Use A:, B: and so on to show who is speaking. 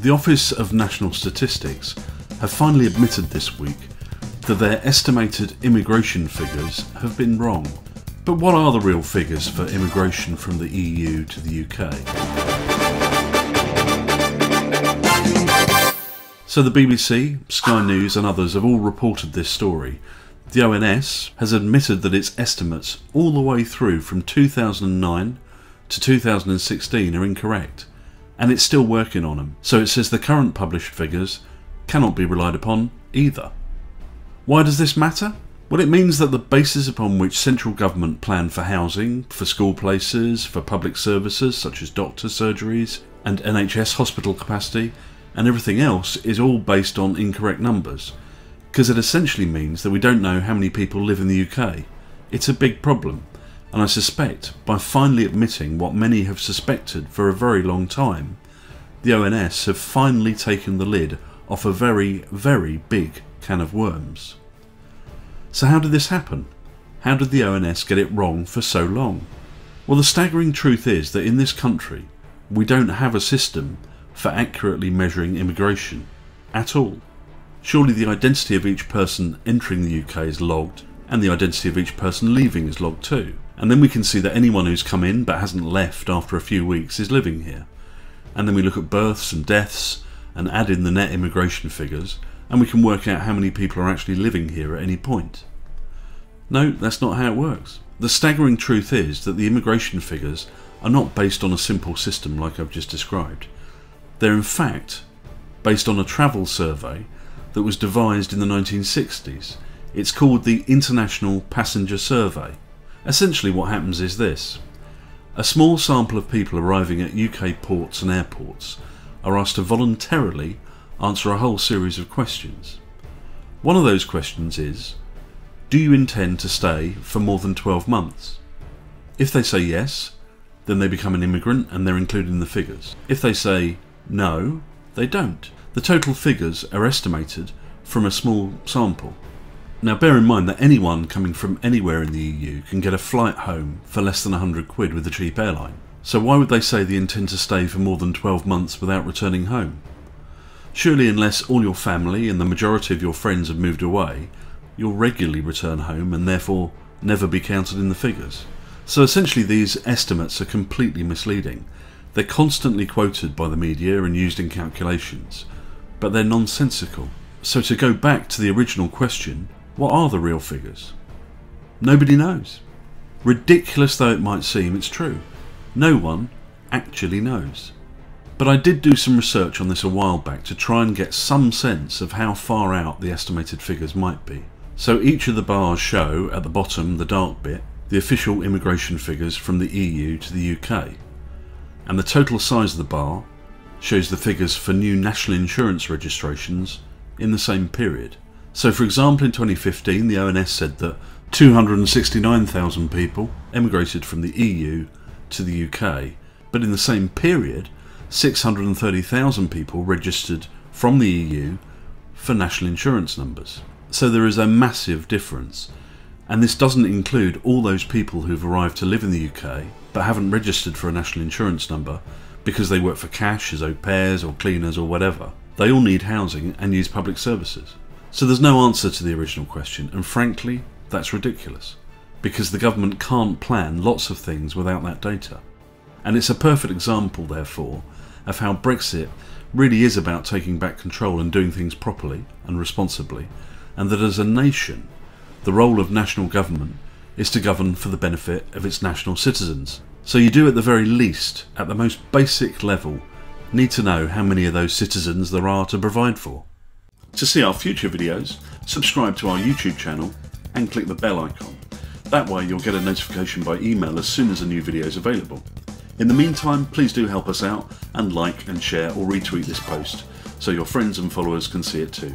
A: The Office of National Statistics have finally admitted this week that their estimated immigration figures have been wrong. But what are the real figures for immigration from the EU to the UK? So the BBC, Sky News, and others have all reported this story. The ONS has admitted that its estimates all the way through from 2009 to 2016 are incorrect and it's still working on them. So it says the current published figures cannot be relied upon either. Why does this matter? Well, it means that the basis upon which central government plan for housing, for school places, for public services such as doctor surgeries and NHS hospital capacity, and everything else is all based on incorrect numbers. Because it essentially means that we don't know how many people live in the UK. It's a big problem and I suspect by finally admitting what many have suspected for a very long time, the ONS have finally taken the lid off a very, very big can of worms. So, how did this happen? How did the ONS get it wrong for so long? Well, the staggering truth is that in this country, we don't have a system for accurately measuring immigration at all. Surely the identity of each person entering the UK is logged, and the identity of each person leaving is logged too. And then we can see that anyone who's come in but hasn't left after a few weeks is living here. And then we look at births and deaths and add in the net immigration figures and we can work out how many people are actually living here at any point. No, that's not how it works. The staggering truth is that the immigration figures are not based on a simple system like I've just described. They're in fact based on a travel survey that was devised in the 1960s. It's called the International Passenger Survey. Essentially what happens is this. A small sample of people arriving at UK ports and airports are asked to voluntarily answer a whole series of questions. One of those questions is, do you intend to stay for more than 12 months? If they say yes, then they become an immigrant and they're included in the figures. If they say no, they don't. The total figures are estimated from a small sample. Now bear in mind that anyone coming from anywhere in the EU can get a flight home for less than 100 quid with a cheap airline. So why would they say they intend to stay for more than 12 months without returning home? Surely unless all your family and the majority of your friends have moved away, you'll regularly return home and therefore never be counted in the figures. So essentially these estimates are completely misleading. They're constantly quoted by the media and used in calculations, but they're nonsensical. So to go back to the original question, what are the real figures? Nobody knows. Ridiculous though it might seem, it's true. No one actually knows. But I did do some research on this a while back to try and get some sense of how far out the estimated figures might be. So each of the bars show, at the bottom, the dark bit, the official immigration figures from the EU to the UK. And the total size of the bar shows the figures for new national insurance registrations in the same period. So, for example, in 2015, the ONS said that 269,000 people emigrated from the EU to the UK, but in the same period, 630,000 people registered from the EU for national insurance numbers. So there is a massive difference. And this doesn't include all those people who've arrived to live in the UK but haven't registered for a national insurance number because they work for cash as au pairs or cleaners or whatever. They all need housing and use public services. So there's no answer to the original question, and frankly, that's ridiculous, because the government can't plan lots of things without that data. And it's a perfect example, therefore, of how Brexit really is about taking back control and doing things properly and responsibly, and that as a nation, the role of national government is to govern for the benefit of its national citizens. So you do at the very least, at the most basic level, need to know how many of those citizens there are to provide for. To see our future videos, subscribe to our YouTube channel and click the bell icon. That way you'll get a notification by email as soon as a new video is available. In the meantime, please do help us out and like and share or retweet this post so your friends and followers can see it too.